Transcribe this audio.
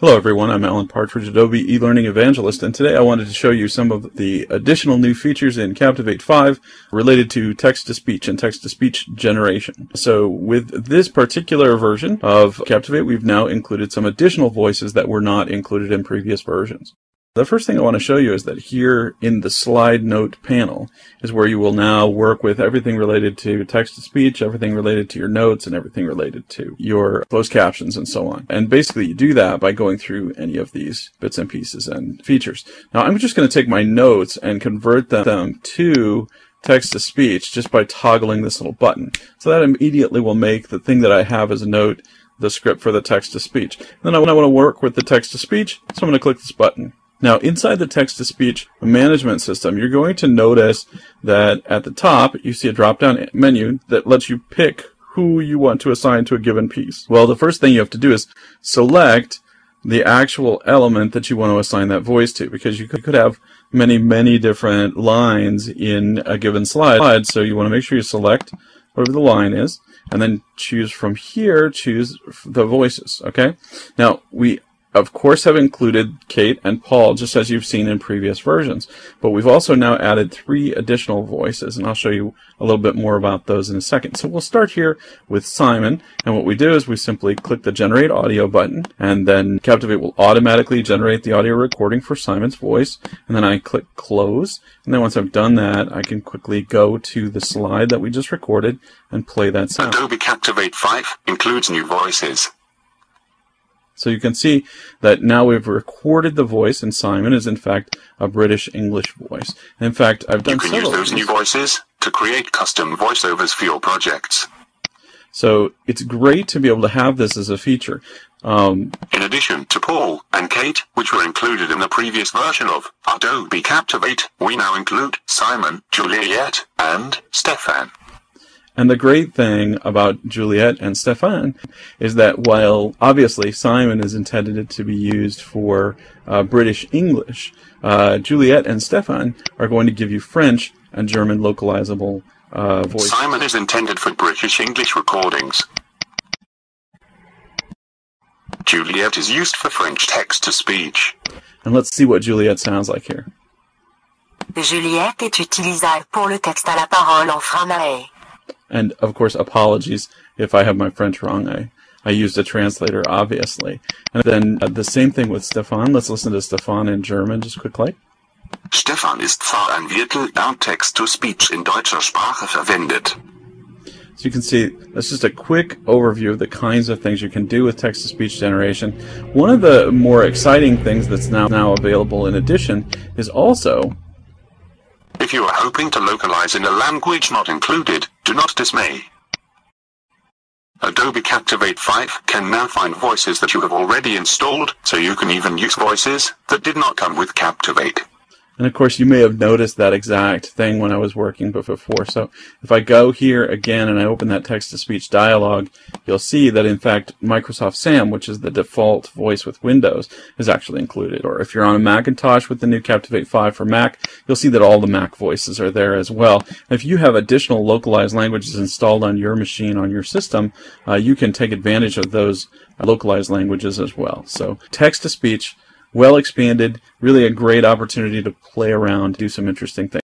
Hello everyone, I'm Allen Partridge, Adobe eLearning Evangelist, and today I wanted to show you some of the additional new features in Captivate 5 related to text-to-speech and text-to-speech generation. So with this particular version of Captivate, we've now included some additional voices that were not included in previous versions. The first thing I want to show you is that here in the slide note panel is where you will now work with everything related to text to speech, everything related to your notes, and everything related to your closed captions and so on. And basically you do that by going through any of these bits and pieces and features. Now I'm just going to take my notes and convert them to text to speech just by toggling this little button. So that immediately will make the thing that I have as a note the script for the text to speech. Then I want to work with the text to speech, so I'm going to click this button. Now, inside the text-to-speech management system, you're going to notice that at the top, you see a drop-down menu that lets you pick who you want to assign to a given piece. Well, the first thing you have to do is select the actual element that you want to assign that voice to, because you could have many, many different lines in a given slide, so you want to make sure you select whatever the line is, and then choose from here, choose the voices, okay? Now, we of course have included Kate and Paul, just as you've seen in previous versions. But we've also now added three additional voices, and I'll show you a little bit more about those in a second. So we'll start here with Simon, and what we do is we simply click the Generate Audio button, and then Captivate will automatically generate the audio recording for Simon's voice, and then I click Close, and then once I've done that, I can quickly go to the slide that we just recorded and play that sound. Adobe Captivate 5 includes new voices. So you can see that now we've recorded the voice, and Simon is in fact a British English voice. in fact, I've done You can use those new voices to create custom voiceovers for your projects. So it's great to be able to have this as a feature. Um, in addition to Paul and Kate, which were included in the previous version of Adobe Captivate, we now include Simon, Juliet, and Stefan. And the great thing about Juliet and Stefan is that while obviously Simon is intended to be used for uh, British English, uh, Juliet and Stefan are going to give you French and German localizable uh, voice. Simon is intended for British English recordings. Juliet is used for French text to speech. And let's see what Juliet sounds like here. Juliette est utilisable pour le texte à la parole en français. And of course, apologies if I have my French wrong. I, I used a translator, obviously. And then uh, the same thing with Stefan. Let's listen to Stefan in German, just quickly. Stefan ist zwar ein Viertel Text-to-Speech in deutscher Sprache verwendet. So you can see that's just a quick overview of the kinds of things you can do with text-to-speech generation. One of the more exciting things that's now, now available in addition is also if you are hoping to localize in a language not included, do not dismay. Adobe Captivate 5 can now find voices that you have already installed, so you can even use voices that did not come with Captivate. And of course, you may have noticed that exact thing when I was working before. So if I go here again and I open that text-to-speech dialog, you'll see that in fact Microsoft Sam, which is the default voice with Windows, is actually included. Or if you're on a Macintosh with the new Captivate 5 for Mac, you'll see that all the Mac voices are there as well. If you have additional localized languages installed on your machine, on your system, uh, you can take advantage of those localized languages as well. So text-to-speech well expanded, really a great opportunity to play around, do some interesting things.